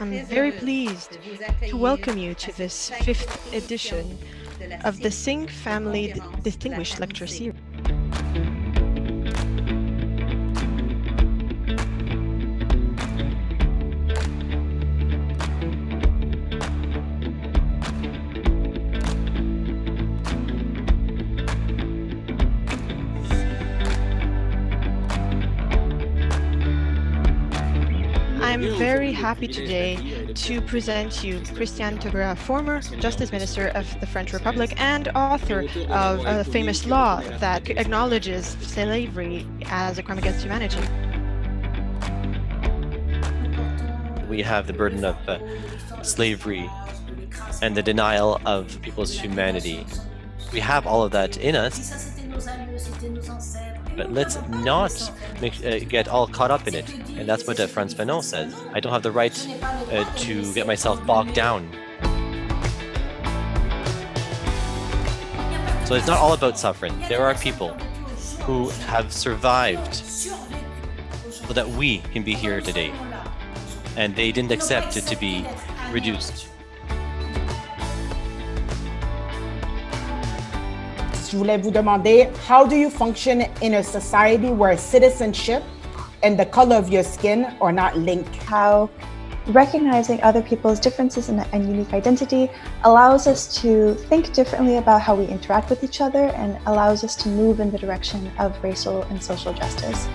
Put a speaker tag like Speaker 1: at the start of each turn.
Speaker 1: I'm very pleased to welcome you to this fifth edition of the Singh Family Distinguished Lecture Series. I'm very happy today to present you Christiane Taubira, former Justice Minister of the French Republic and author of a famous law that acknowledges slavery as a crime against humanity.
Speaker 2: We have the burden of uh, slavery and the denial of people's humanity. We have all of that in us, but let's not make, uh, get all caught up in it. And that's what Frantz Fanon says. I don't have the right uh, to get myself bogged down. So it's not all about suffering. There are people who have survived so that we can be here today. And they didn't accept it to be reduced.
Speaker 3: Je voulais vous demander, how do you function in a society where citizenship and the color of your skin are not linked?
Speaker 4: How recognizing other people's differences and, and, unique identity allows us to think differently about how we interact with each other and allows us to move in the direction of racial and social justice.